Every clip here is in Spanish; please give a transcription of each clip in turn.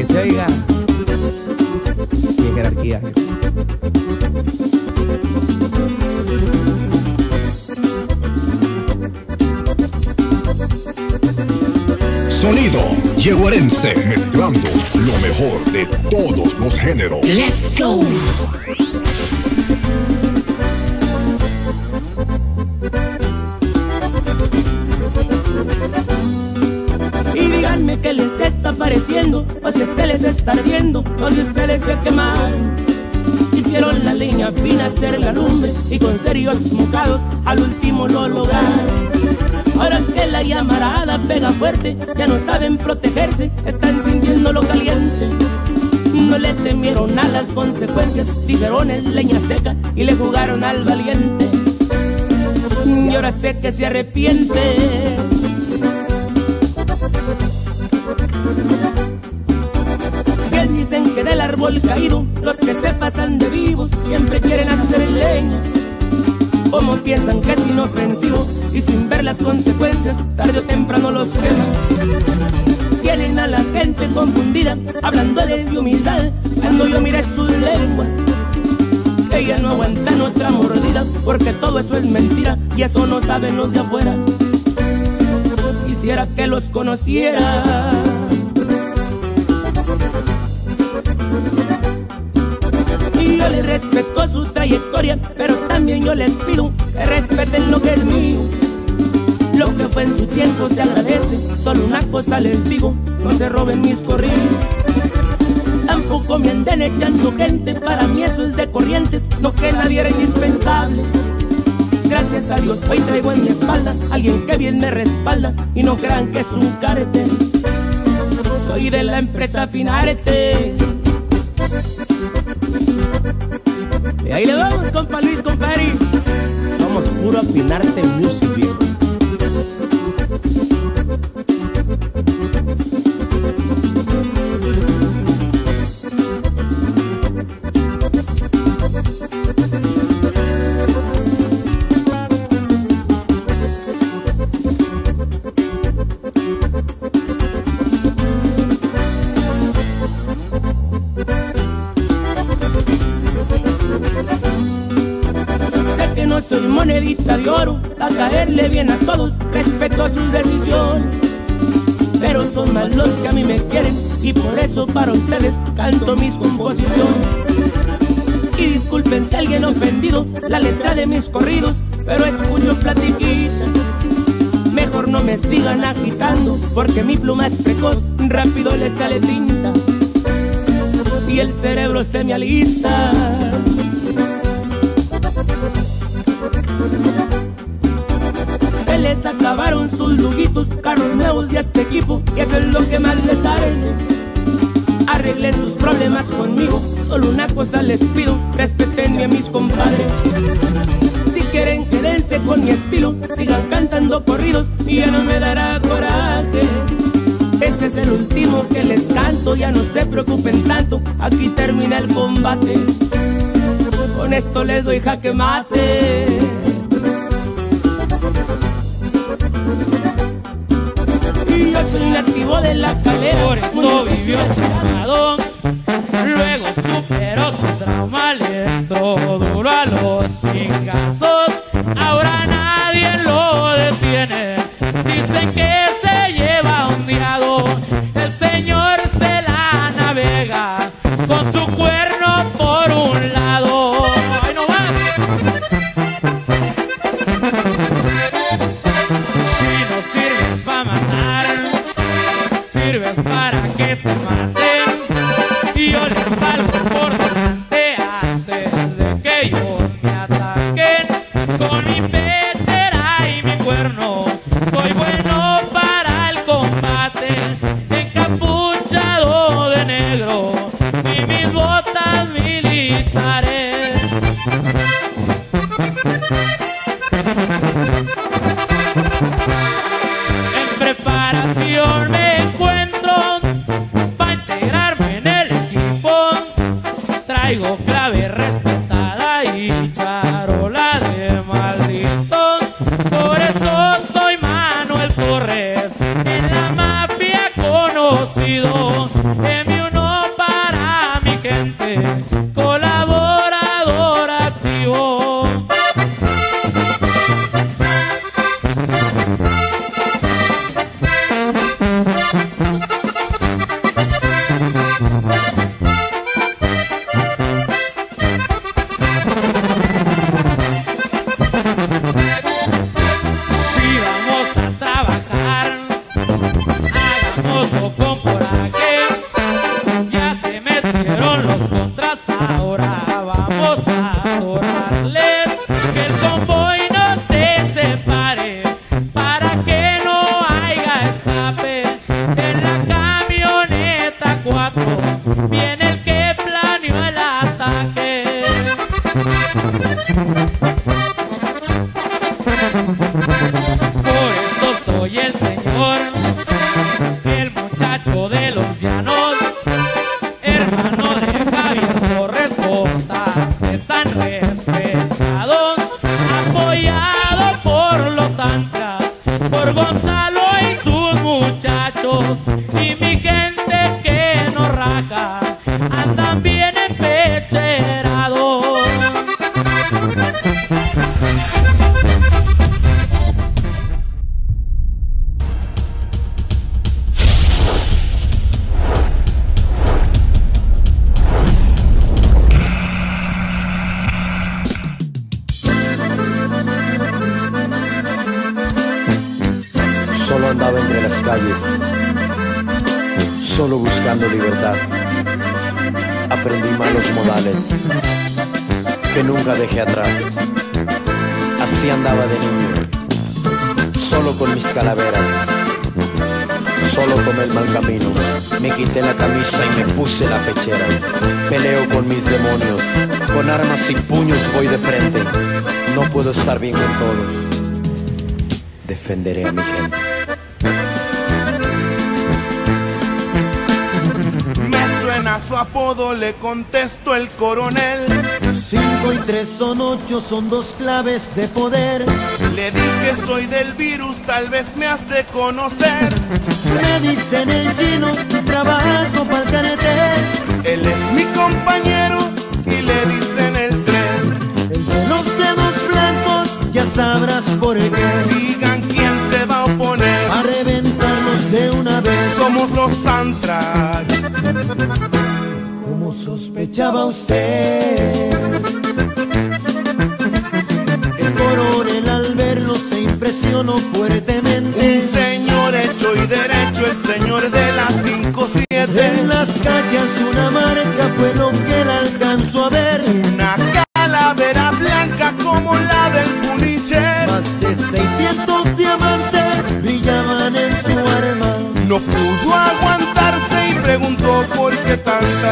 que se oiga. Y jerarquía. Sonido yeguarense mezclando lo mejor de todos los géneros. Let's go. Está pareciendo, o si es que les está ardiendo, donde ustedes se quemaron. Hicieron la leña fina hacer la lumbre y con serios mojados al último lo lograron. Ahora que la llamarada pega fuerte, ya no saben protegerse, están sintiendo lo caliente. No le temieron a las consecuencias, dijeron es leña seca y le jugaron al valiente. Y ahora sé que se arrepiente. Caído, los que se pasan de vivos siempre quieren hacer leña. Como piensan que es inofensivo y sin ver las consecuencias, tarde o temprano los quema. Tienen a la gente confundida, hablándoles de humildad, cuando yo miré sus lenguas. Ella no aguantan otra mordida, porque todo eso es mentira y eso no saben los de afuera. Quisiera que los conociera. Su trayectoria, pero también yo les pido que respeten lo que es mío. Lo que fue en su tiempo se agradece, solo una cosa les digo, no se roben mis corridos. Tampoco me anden echando gente, para mí eso es de corrientes, no que nadie era indispensable. Gracias a Dios hoy traigo en mi espalda alguien que bien me respalda y no crean que es un carete. Soy de la empresa Finarte. Y ahí le vamos, compa Luis, compadre. Somos puro afinarte music. Son más los que a mí me quieren y por eso para ustedes canto mis composiciones. Y disculpen si alguien ofendido la letra de mis corridos, pero escucho platiquitas. Mejor no me sigan agitando, porque mi pluma es precoz, rápido le sale tinta. Y el cerebro se me alista. Acabaron sus lujitos, carros nuevos y este equipo, y eso es lo que más les arde. Arreglen sus problemas conmigo, solo una cosa les pido, respetenme a mis compadres. Si quieren quédense con mi estilo, sigan cantando corridos y ya no me dará coraje. Este es el último que les canto, ya no se preocupen tanto, aquí termina el combate. Con esto les doy jaque mate. Soy nativo de la calera. Por eso vivió separado. Luego superó su trauma, le entró duro a los chingazos. Ahora nadie lo detiene. Dicen que puños voy de frente. No puedo estar bien con todos. Defenderé a mi gente. Me suena su apodo, le contesto el coronel. Cinco y tres son ocho, son dos claves de poder. Le dije soy del virus, tal vez me has de conocer. Me dicen el chino, trabajo para el canete. Él es mi compañero sabrás por qué. Digan quién se va a oponer. A reventarnos de una vez. Somos los Antrax. Como sospechaba usted.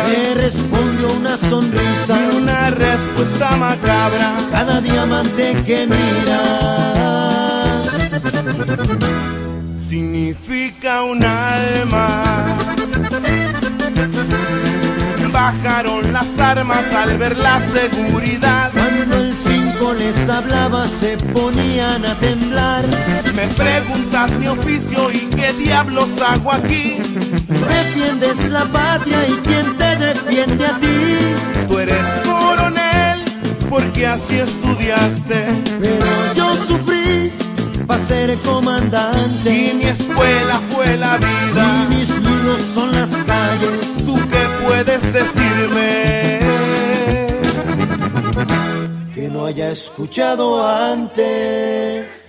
Le respondió una sonrisa. Y una respuesta macabra. Cada diamante que mira significa un alma. Bajaron las armas al ver la seguridad. 5 les hablaba se ponían a temblar. Me preguntas mi oficio y qué diablos hago aquí. Defiendes la patria y quién te defiende a ti. Tú eres coronel porque así estudiaste. Pero yo sufrí para ser comandante. Y mi escuela fue la vida. Y mis libros son las calles. ¿Tú qué puedes decirme? Haya escuchado antes.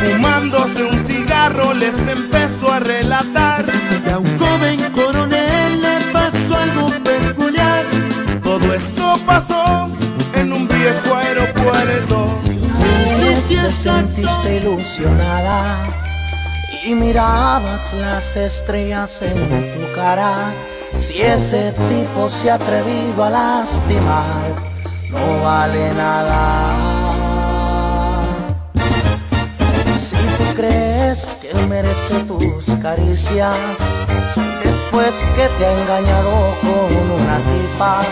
Fumándose un cigarro les empezó a relatar. Que a un joven coronel le pasó algo peculiar. Todo esto pasó en un viejo aeropuerto. Sí, te sentiste ilusionada y mirabas las estrellas en tu cara. Si ese tipo se ha atrevido a lastimar, no vale nada. Crees que merece tus caricias, después que te ha engañado con una tipa,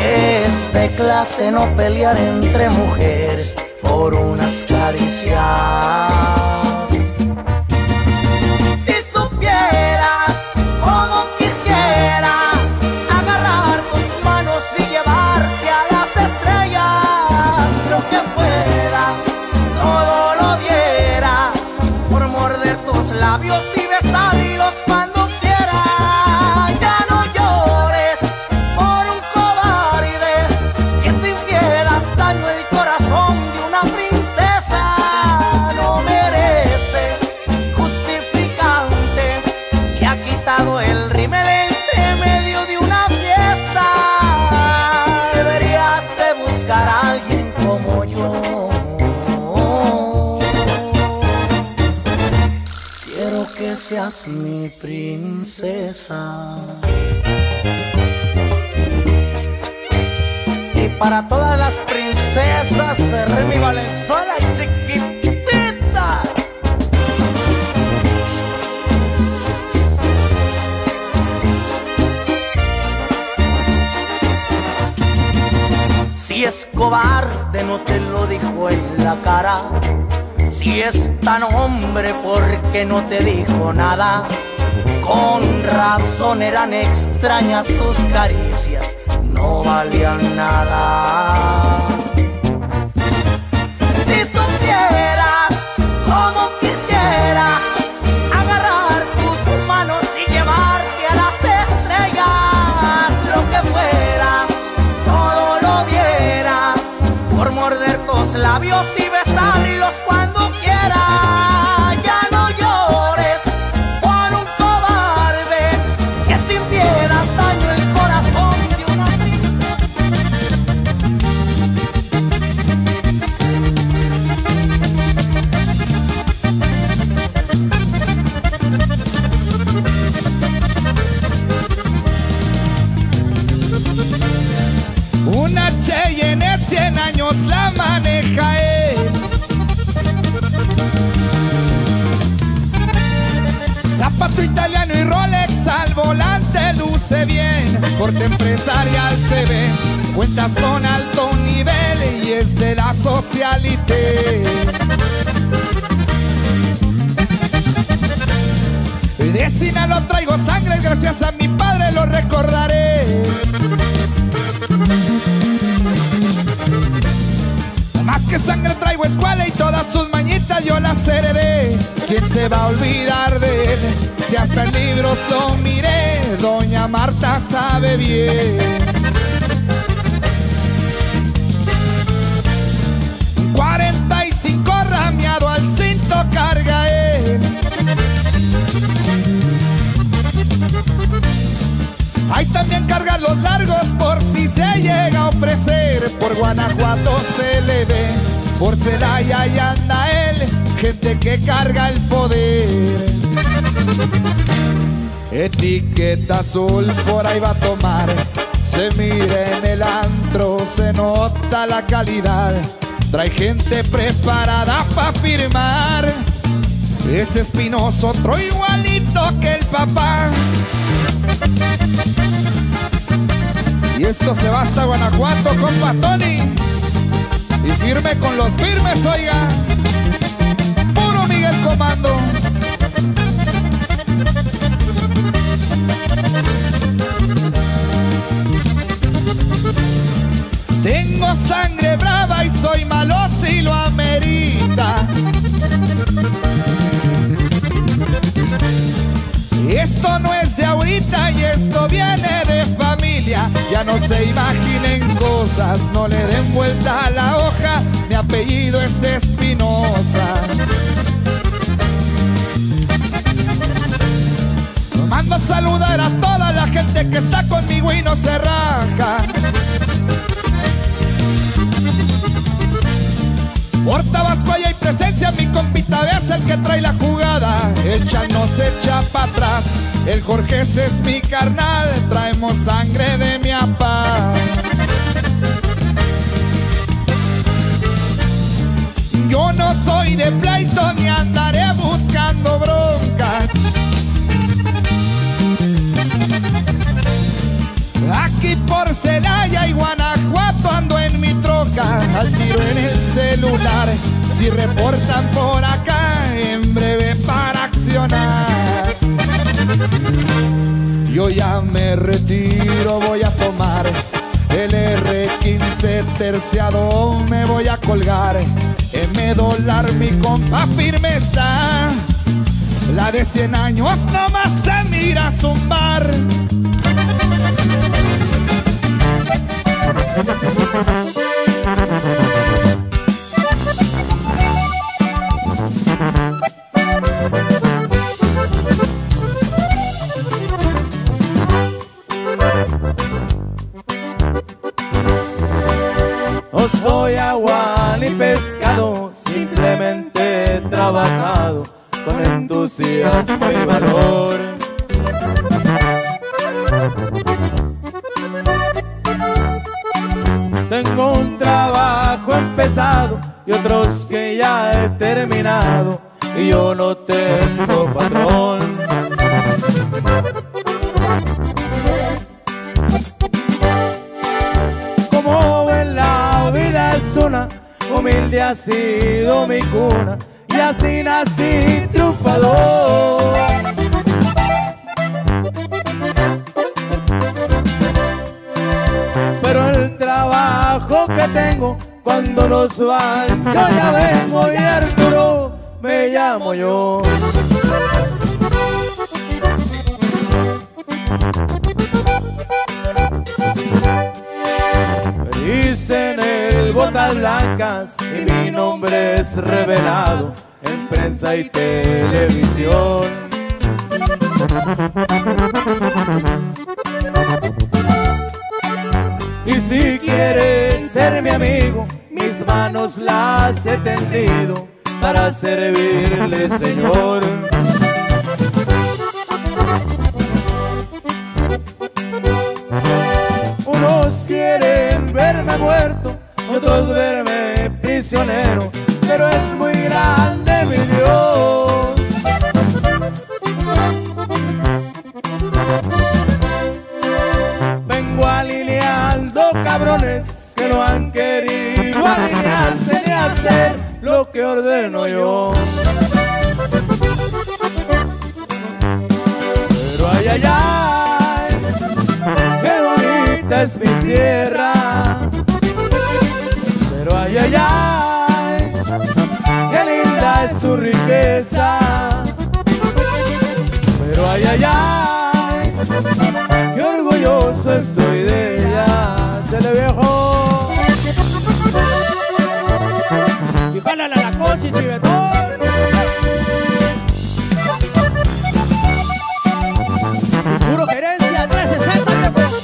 es de clase no pelear entre mujeres por unas caricias. Mi princesa. Y para todas las princesas de Remy Valenzuela, chiquitita. Si es cobarde no te lo dijo en la cara si es tan hombre, ¿por qué no te dijo nada? Con razón eran extrañas sus caricias, no valían nada. Si supieras cómo quisiera agarrar tus manos y llevarte a las estrellas, lo que fuera, todo lo diera por morder tus labios y la maneja él. Zapato italiano y Rolex al volante luce bien. Corte empresarial se ve. Cuentas con alto nivel y es de la socialité. De Sinaloa traigo sangre, gracias a mi padre lo recordaré. Que sangre traigo escuela y todas sus mañitas yo las heredé. ¿Quién se va a olvidar de él? Si hasta en libros lo miré, doña Marta sabe bien. 45 rameado al cinto carga él. Hay también carga los largos por si se llega a ofrecer. Por Guanajuato se le ve, por Celaya y anda él, gente que carga el poder. Etiqueta azul por ahí va a tomar. Se mira en el antro, se nota la calidad. Trae gente preparada para firmar. Ese espinoso otro igualito que el papá. Y esto se va hasta Guanajuato, compa Tony. Y firme con los firmes, oiga. Puro Miguel Comando. Tengo sangre brava y soy malo si lo amerita. Esto no es de ahorita y esto viene de familia. Ya no se imaginen cosas, no le den vuelta a la hoja. Mi apellido es Espinosa. Mando a saludar a toda la gente que está conmigo y no se raja. Por Tabasco hay presencia, mi compita es el que trae la jugada. El no se echa para atrás, el Jorge es mi carnal, traemos sangre de mi papá. Yo no soy de pleito ni andaré buscando broncas. Aquí por Celaya y Guanajuato ando en mi troca, al tiro en el celular. Si reportan por acá, en breve para accionar. Yo ya me retiro, voy a tomar el R15 terciado, me voy a colgar. M dólar, mi compa firme está. La de 100 años nomás se mira zumbar. Entusiasmo y valor. Tengo un trabajo empezado y otros que ya he terminado y yo no tengo patrón. Como en la vida es una, humilde ha sido mi cuna que tengo cuando nos van, yo ya vengo y Arturo me llamo yo. Dicen el botas blancas y mi nombre es revelado en prensa y televisión. Y si quieres ser mi amigo, mis manos las he tendido para servirle, Señor. Unos quieren verme muerto, otros verme prisionero, pero es muy grande mi Dios. Cabrones que no han querido alinearse ni hacer lo que ordeno yo. Pero ay, ay, ay, qué bonita es mi sierra. Pero ay, ay, ay, qué linda es su riqueza. Pero ay, ay, ay, qué orgulloso estoy de ella. Chale viejo. Y jálala la coche, chivetón. Puro gerencia 360, viejo.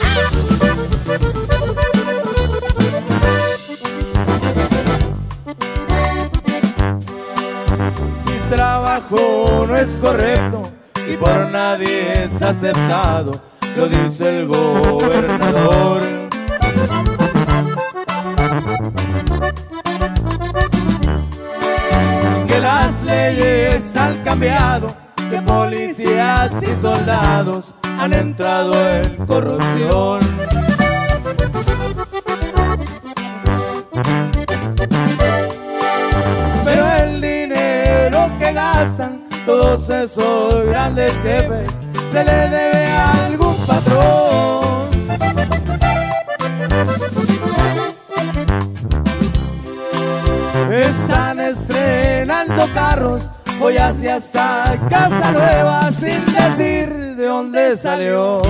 Mi trabajo no es correcto y por nadie es aceptado, lo dice el gobernador. Cambiado, que policías y soldados han entrado en corrupción. Pero el dinero que gastan todos esos grandes jefes se le debe a algún patrón. Están estrenando carros, voy hacia hasta casa nueva sin decir de dónde salió.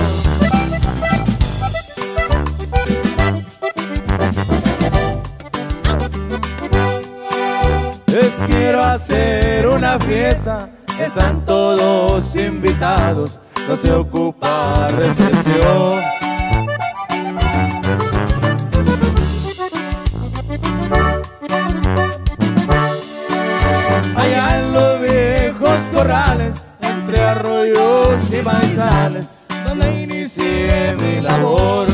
Les quiero hacer una fiesta, están todos invitados, no se ocupa recepción. Entre arroyos y maizales, donde inicié mi labor.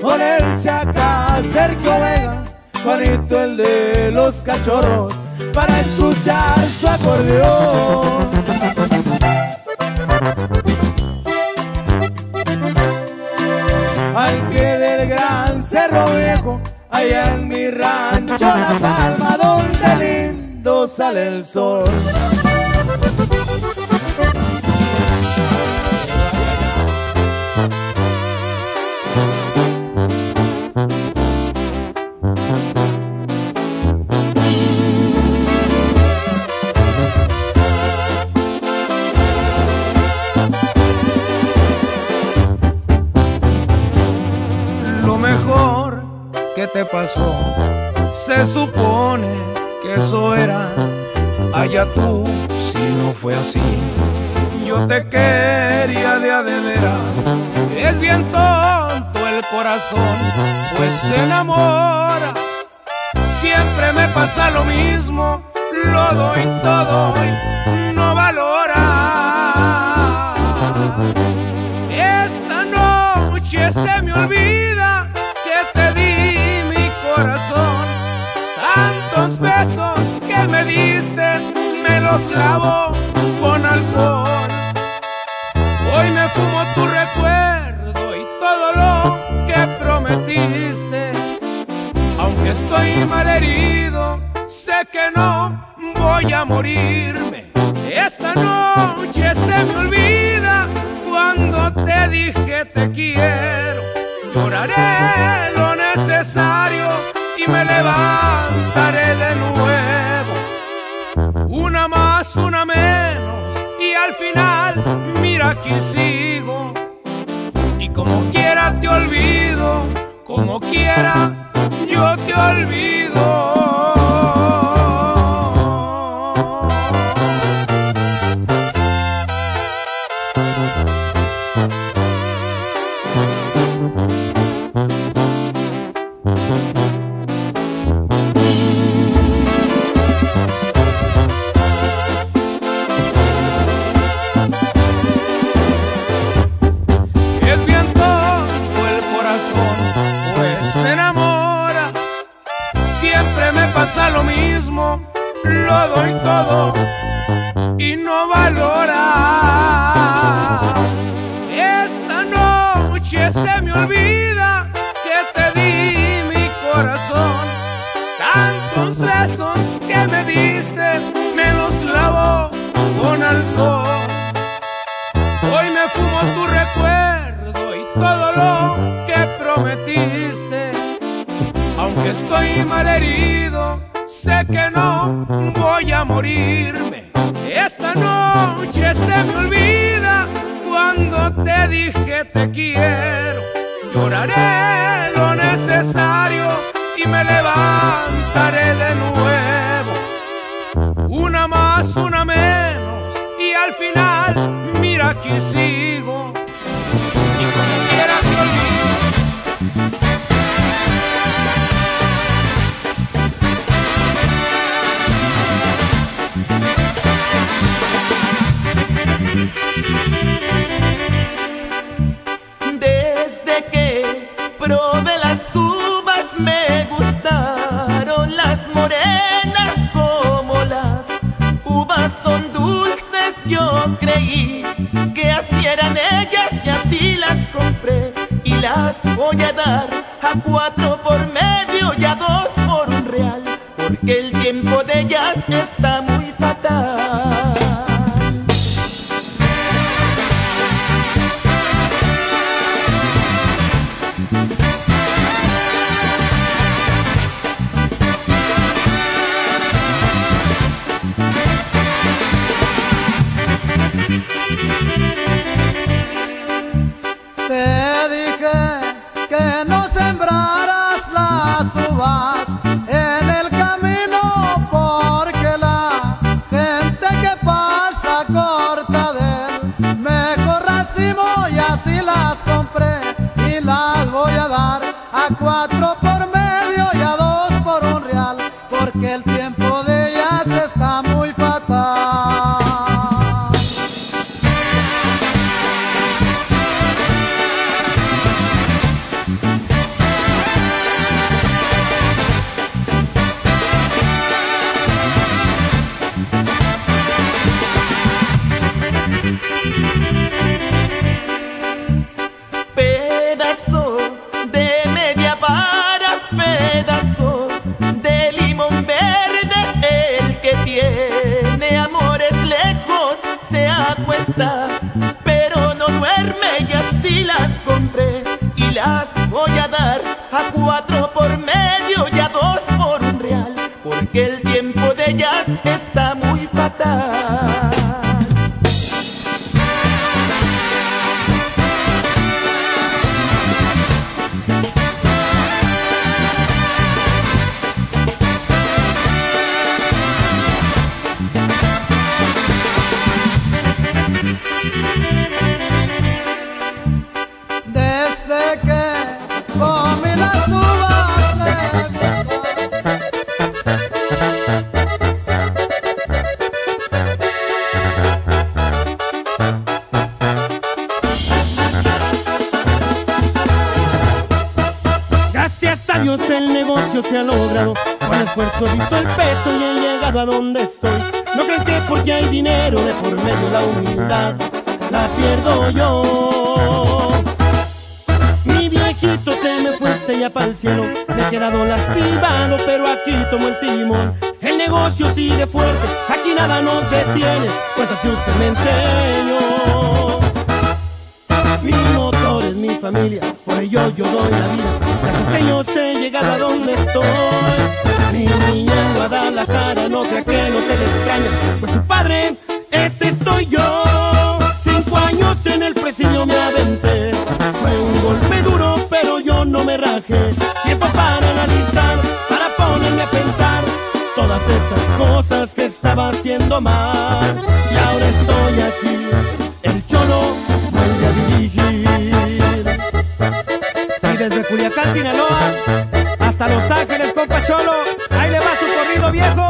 con el chaca Sergio Vega, Juanito el de los cachorros, para escuchar su acordeón. Sale el sol. aquí sigo y como quiera te olvido, como quiera yo te olvido. voy a dar a cuatro aquí tomo el timón. El negocio sigue fuerte, aquí nada nos detiene, pues así usted me enseñó. Mi motor es mi familia, por ello yo doy la vida. Gracias a ellos he llegado a donde estoy. Mi niña en Guadalajara no crea que no se le extraña, pues su padre, Y ahora estoy aquí, el cholo vuelve a dirigir. Y desde Culiacán, Sinaloa, hasta Los Ángeles, compa cholo, ahí le va su corrido viejo.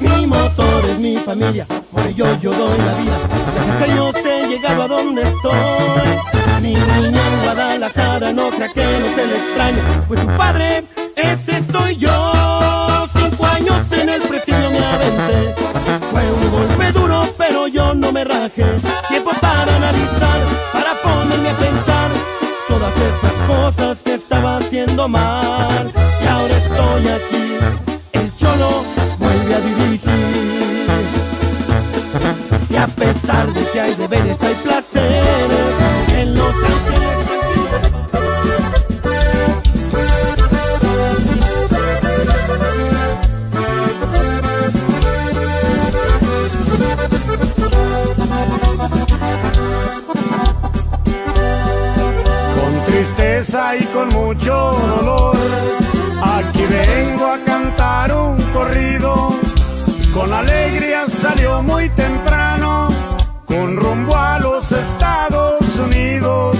Mi motor es mi familia, por ello yo doy la vida. Gracias a ellos he llegado a donde estoy. Mi niña en Guadalajara no crea que no se le extraña, pues su padre, ese soy yo. Cinco años en el presidio me aventé. Fue un golpe duro, pero yo no me rajé. Tiempo para analizar, para ponerme a pensar todas esas cosas que estaba haciendo mal. Y ahora estoy aquí, el cholo vuelve a dirigir. Y a pesar de que hay deberes, hay placeres mucho dolor, aquí vengo a cantar un corrido. Con alegría salió muy temprano, con rumbo a los Estados Unidos,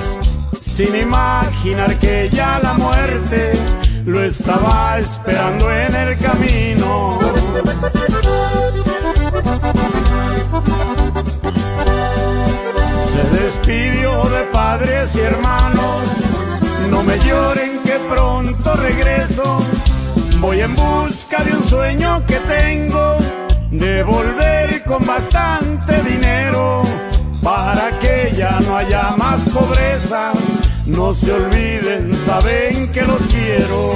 sin imaginar que ya la muerte lo estaba esperando en el camino. Se despidió de padres y hermanos. Me lloren que pronto regreso. Voy en busca de un sueño que tengo. De volver con bastante dinero. Para que ya no haya más pobreza. No se olviden, saben que los quiero.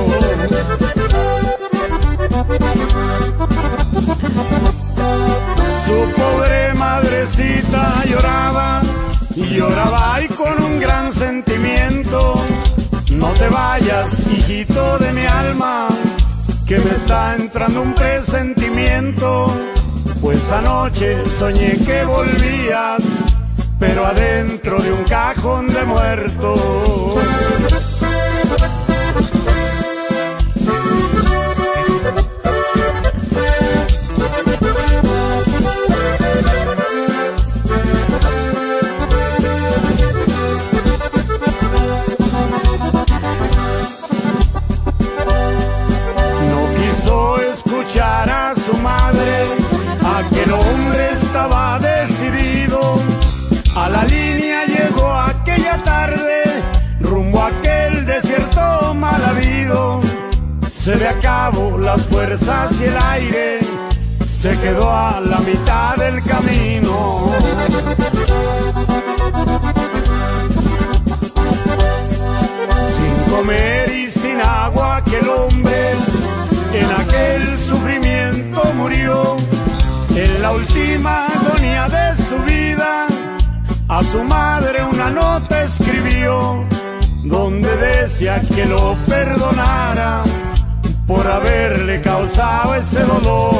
Su pobre madrecita lloraba lloraba y con un gran sentimiento. No te vayas, hijito de mi alma, que me está entrando un presentimiento. Pues anoche soñé que volvías, pero adentro de un cajón de muertos. Se le acabó las fuerzas y el aire, se quedó a la mitad del camino. Sin comer y sin agua aquel hombre en aquel sufrimiento murió. En la última agonía de su vida, a su madre una nota escribió, donde decía que lo perdonara por haberle causado ese dolor.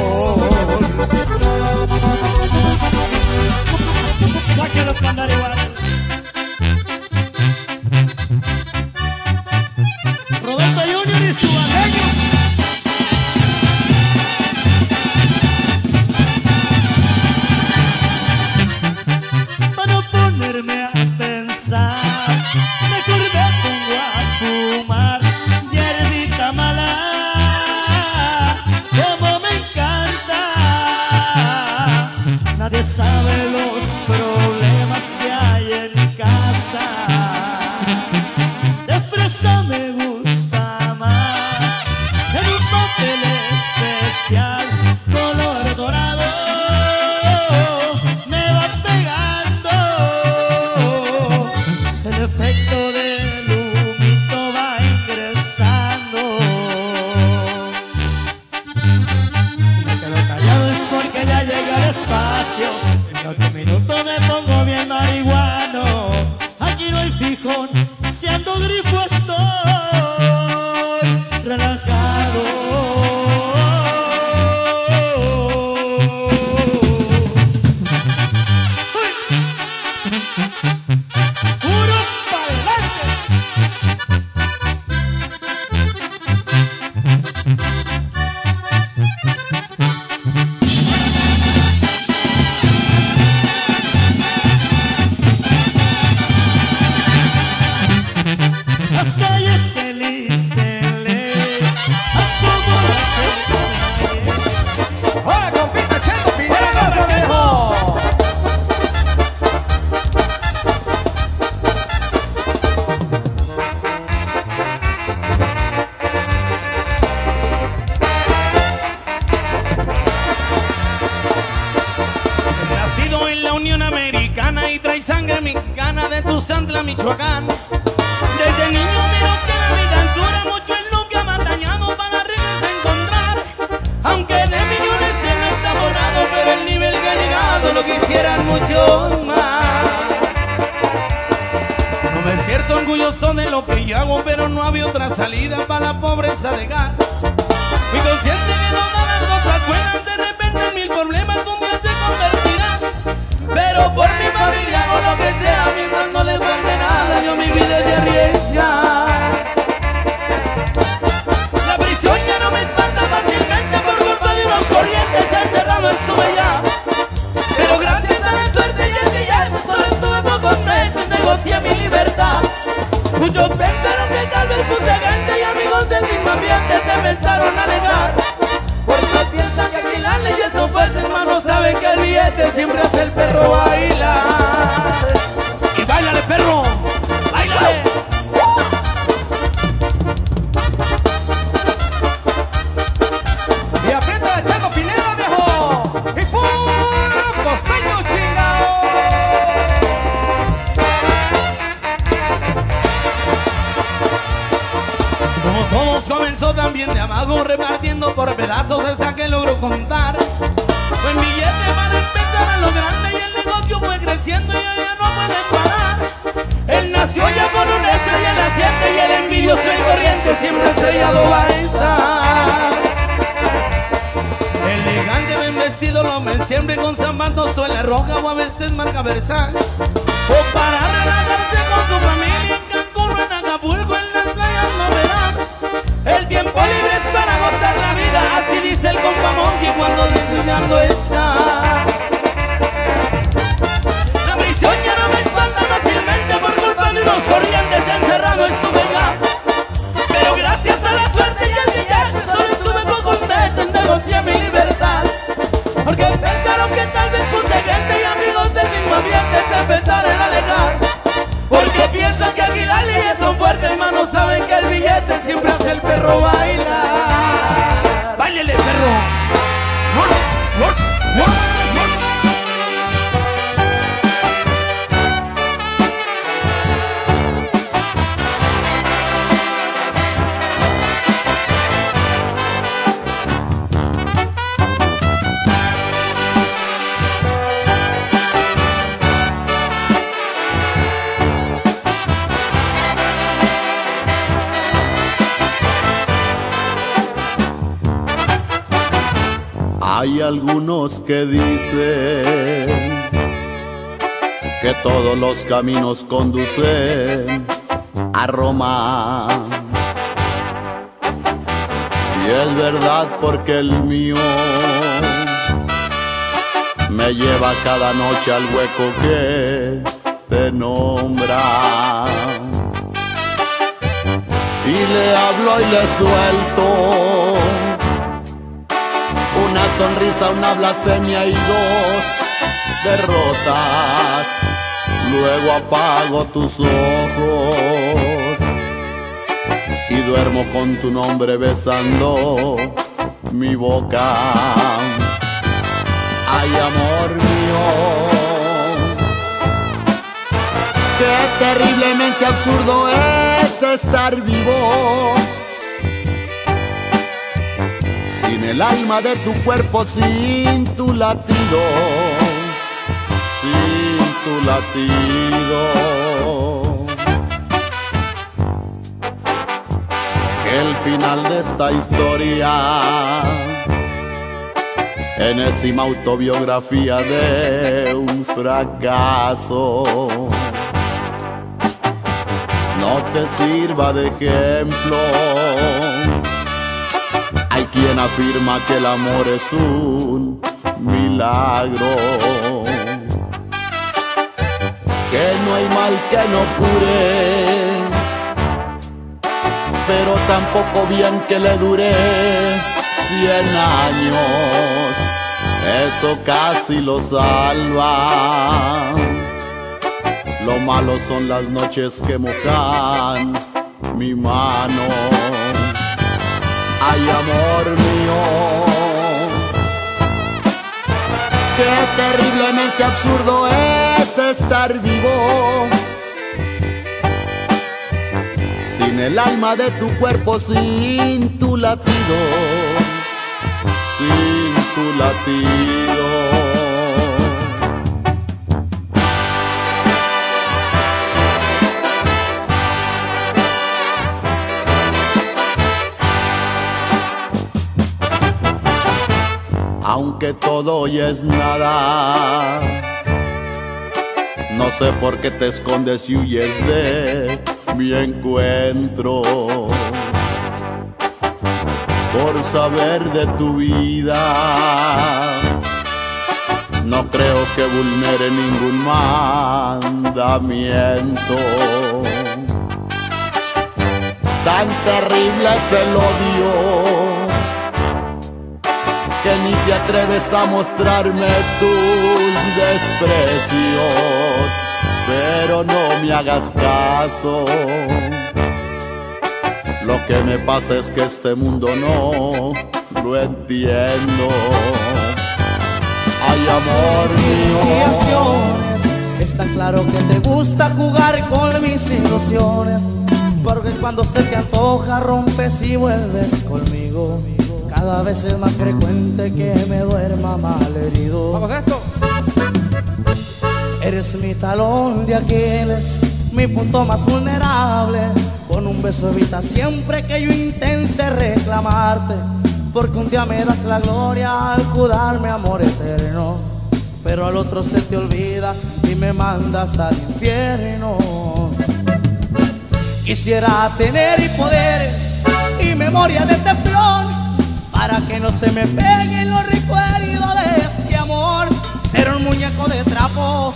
Naciente y el envidioso y corriente siempre estrellado va a estar. Elegante, bien vestido, lo ven siempre con zapatos suela roja o a veces marca versal. O para relajarse con su familia en Cancún en Acapulco, en las playas no verán. El tiempo libre es para gozar la vida, así dice el compa Monkey cuando desfilando está. Unos corrientes, encerrado estuve ya. Pero gracias a la suerte y el billete solo estuve pocos meses, negocié mi libertad. Porque pensaron que tal vez puse gente y amigos del mismo ambiente se empezaron a alejar. Porque piensan que aquí las leyes son fuertes, hermano, saben que el billete siempre hace el perro bailar. ¡Báilele, perro! Hay algunos que dicen que todos los caminos conducen a Roma. Y es verdad porque el mío me lleva cada noche al hueco que te nombra. Y le hablo y le suelto sonrisa, una blasfemia y dos derrotas. Luego apago tus ojos y duermo con tu nombre besando mi boca. Ay, amor mío, qué terriblemente absurdo es estar vivo. Sin el alma de tu cuerpo, sin tu latido, sin tu latido. el final de esta historia, enésima autobiografía de un fracaso, no te sirva de ejemplo. Hay quien afirma que el amor es un milagro, que no hay mal que no cure pero tampoco bien que le dure cien años. Eso casi lo salva. Lo malo son las noches que mojan mi mano. Ay, amor mío, qué terriblemente absurdo es estar vivo. Sin el alma de tu cuerpo, sin tu latido, sin tu latido. Aunque todo hoy es nada, no sé por qué te escondes y huyes de mi encuentro. Por saber de tu vida, no creo que vulnere ningún mandamiento. Tan terrible es el odio ni te atreves a mostrarme tus desprecios pero no me hagas caso. Lo que me pasa es que este mundo no lo entiendo. Ay, amor mío. Está claro que te gusta jugar con mis ilusiones. Porque cuando se te antoja rompes y vuelves conmigo. Cada vez es más frecuente que me duerma mal herido. Vamos a esto. Eres mi talón de Aquiles, mi punto más vulnerable. Con un beso evita siempre que yo intente reclamarte. Porque un día me das la gloria al curarme amor eterno. Pero al otro se te olvida y me mandas al infierno. Quisiera tener y poderes y memoria de teflón para que no se me peguen los recuerdos de este amor. Ser un muñeco de trapo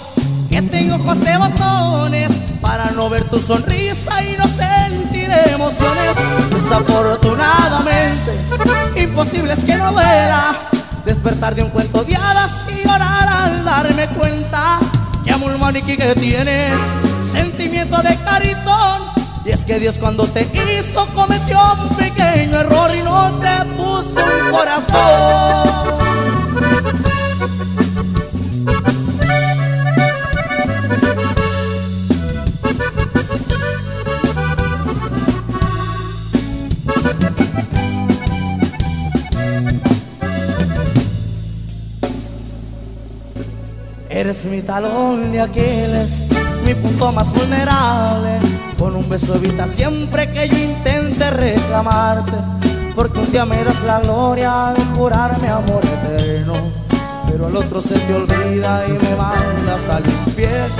que tengo ojos de botones para no ver tu sonrisa y no sentir emociones. Desafortunadamente, imposible es que no duela despertar de un cuento de hadas y llorar al darme cuenta que amor maniquí que tiene sentimiento de caritón. Y es que Dios cuando te hizo cometió un pequeño error y no te puso un corazón. Eres mi talón de Aquiles, mi punto más vulnerable. Con un beso evita siempre que yo intente reclamarte. Porque un día me das la gloria de curarme amor eterno. Pero al otro se te olvida y me mandas al infierno.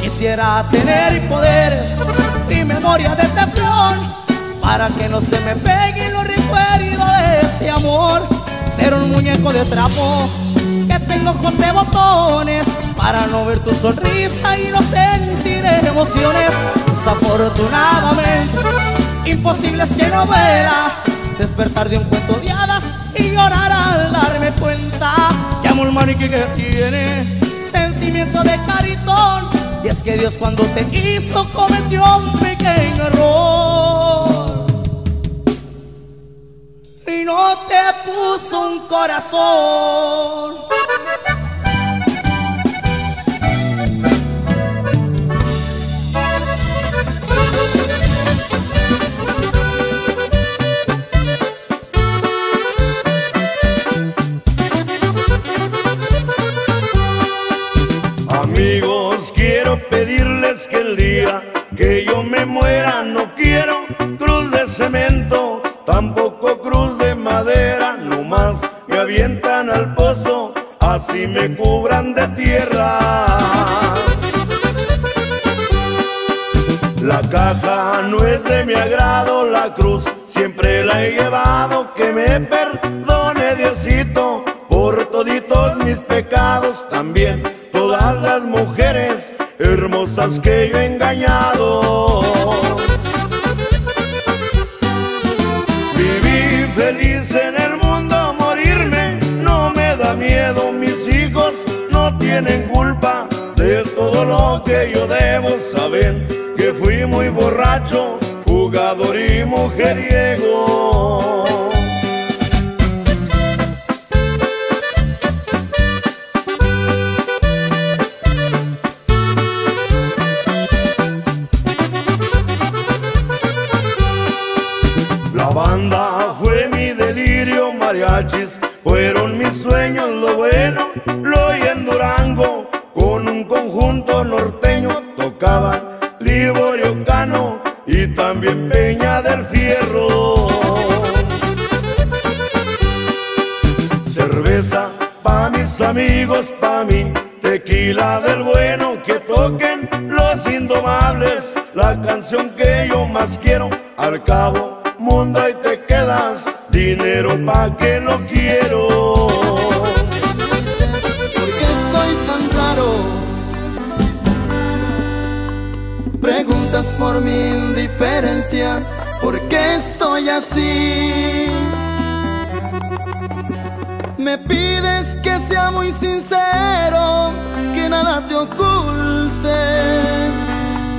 Quisiera tener y poder y memoria de teflón para que no se me peguen los recuerdos de este amor. Ser un muñeco de trapo que tengo ojos de botones para no ver tu sonrisa y no sentir emociones. Desafortunadamente, imposible es que no vuela despertar de un cuento de hadas y llorar al darme cuenta que amor maniquí que tiene sentimiento de caritón. Y es que Dios cuando te hizo cometió un pequeño error. no te puso un corazón. Día que yo me muera no quiero cruz de cemento, tampoco cruz de madera, nomás me avientan al pozo, así me cubran de tierra. La caja no es de mi agrado, la cruz siempre la he llevado, que me perdone Diosito por toditos mis pecados, también todas las mujeres hermosas que yo engañado. Viví feliz en el mundo, morirme no me da miedo, mis hijos no tienen culpa de todo lo que yo debo, saben que fui muy borracho, jugador y mujeriego. Pa' mis amigos, pa' mí, tequila del bueno, que toquen los indomables, la canción que yo más quiero, al cabo mundo ahí te quedas, dinero pa' que no quiero. ¿Por qué estoy tan raro? Preguntas por mi indiferencia, ¿por qué estoy así? Me pides que sea muy sincero, que nada te oculte,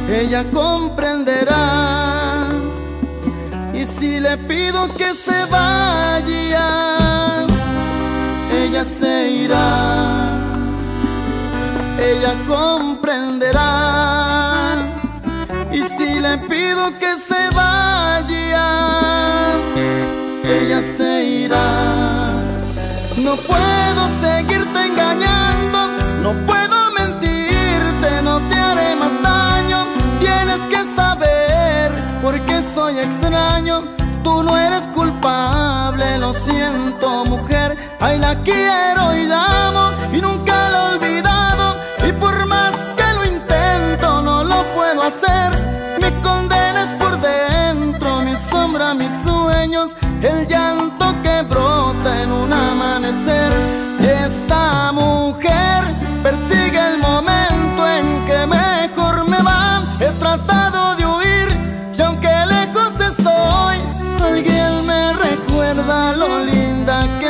ella comprenderá. Y si le pido que se vaya, ella se irá, ella comprenderá. Y si le pido que se vaya, ella se irá. No puedo seguirte engañando, no puedo mentirte, no te haré más daño. Tienes que saber por qué soy extraño. Tú no eres culpable, lo siento, mujer. Ay, la quiero y la amo y nunca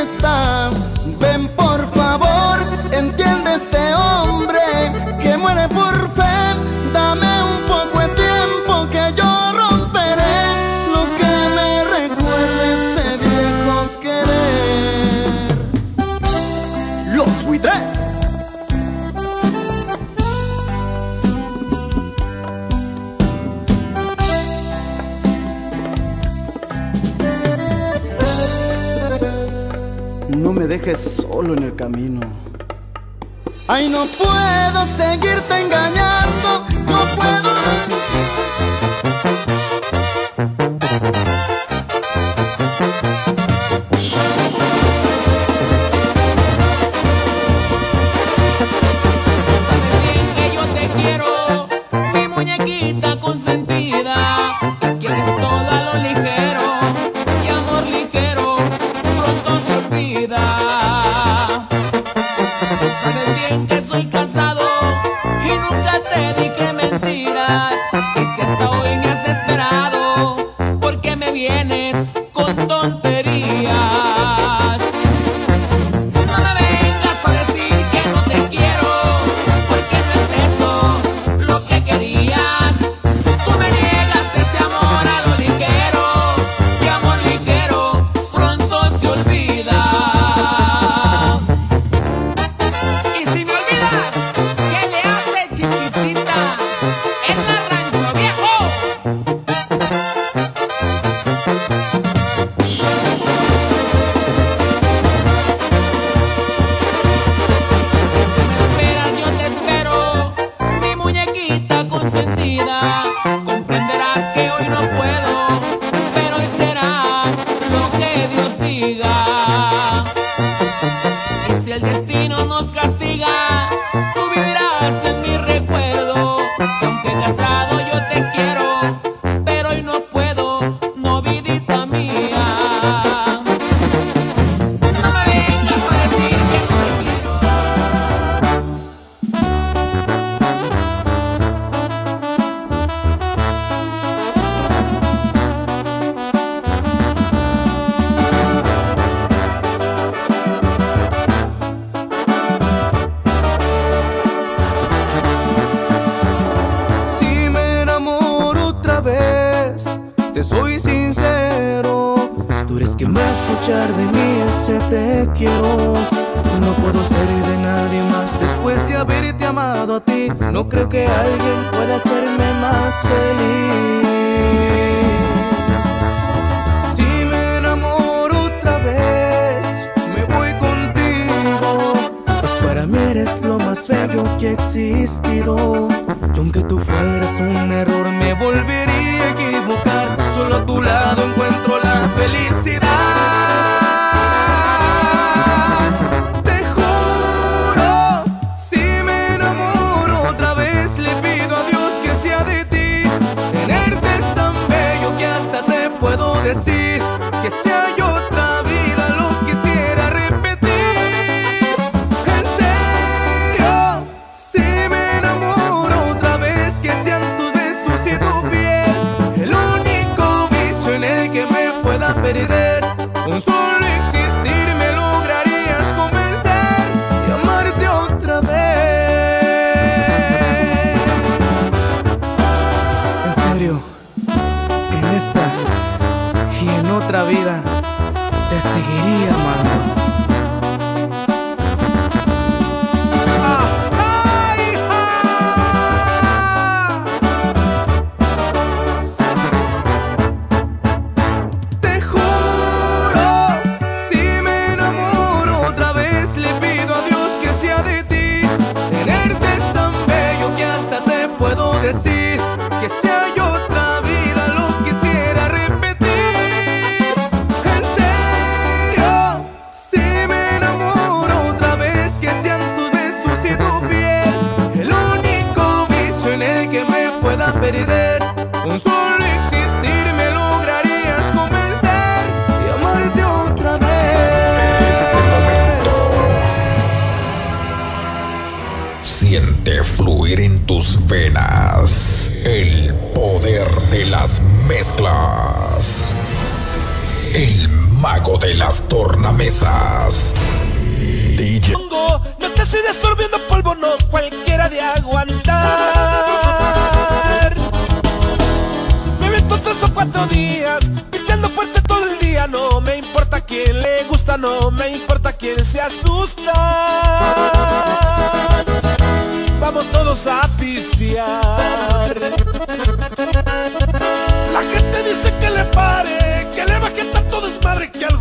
está. En el camino. Ay, no puedo seguirte engañando,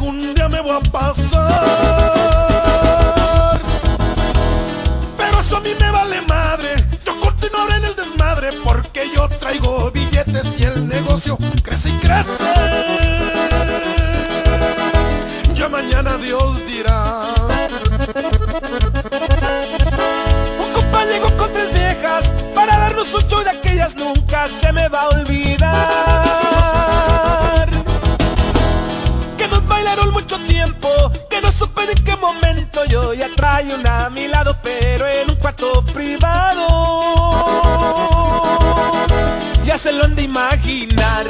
algún día me voy a pasar. Pero eso a mí me vale madre, yo continuaré en el desmadre porque yo traigo billetes y el negocio crece y crece. Ya mañana Dios dirá. Un compa llegó con tres viejas para darnos un show de aquellas nunca se me va a olvidar. trae una a mi lado, pero en un cuarto privado. Ya se lo han de imaginar.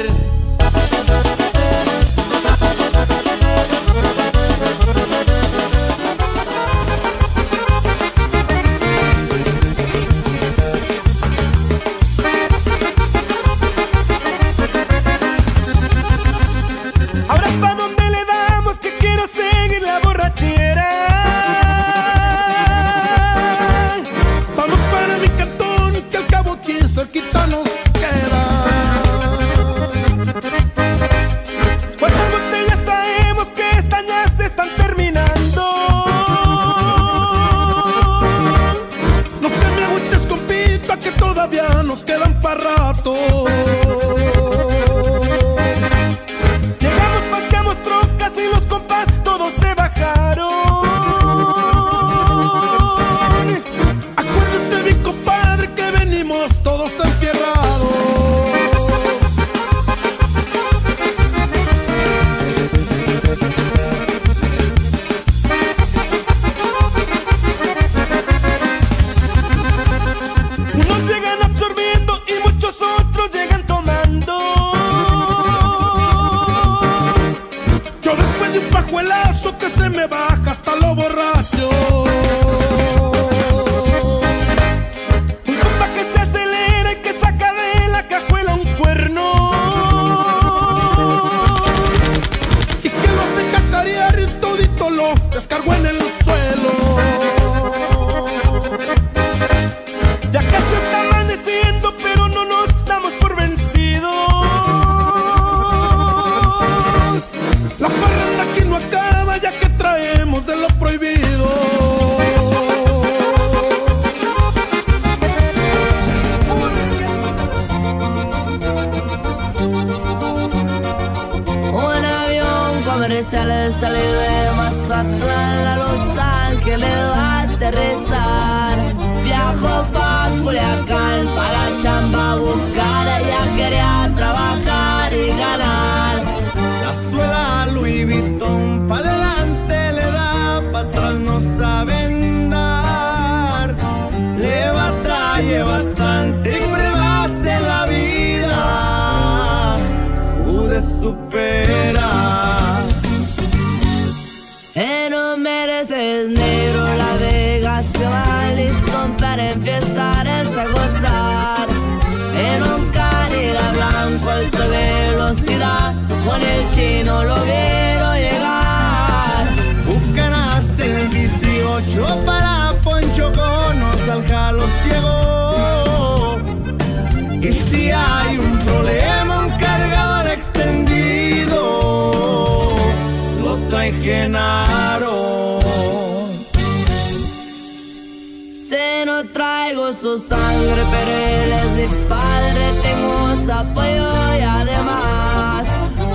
Pero él es mi padre, tengo su apoyo y además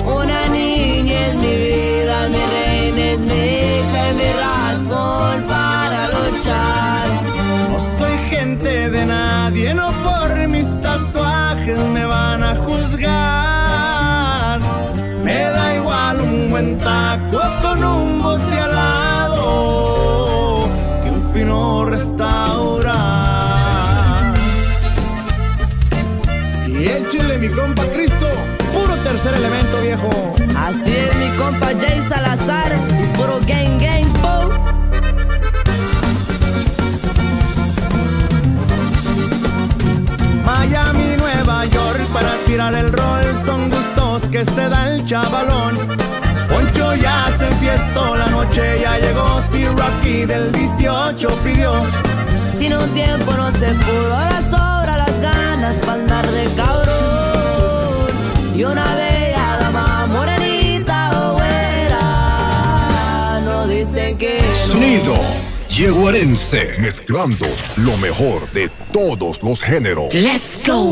una niña es mi vida, mi reina es mi hija y mi razón para luchar. No soy gente de nadie, compa Jay Salazar y puro gang gang po. Miami, Nueva York para tirar el rol son gustos que se da el chavalón. Poncho ya se enfiestó, la noche ya llegó, si Rocky del 18 pidió. Sin un tiempo no se pudo, ahora sobra las ganas para andar de cabrón. Y una bella que no. Sonido Yeguarense, mezclando lo mejor de todos los géneros. Let's go.